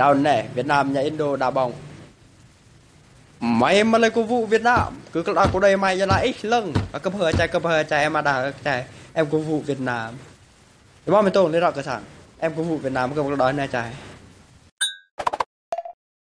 Đào nè, Việt Nam nhà Indo đá bóng Mày mà lấy cô vũ Việt Nam Cứ là cô đây mày cho lại lưng. Và cấp hờ chạy cấp hờ chạy em mà đá chạy Em cô vũ Việt Nam. Đúng không? Mình tôi lên rõ cơ sản Em cô vũ Việt Nam cầm cái đó này chạy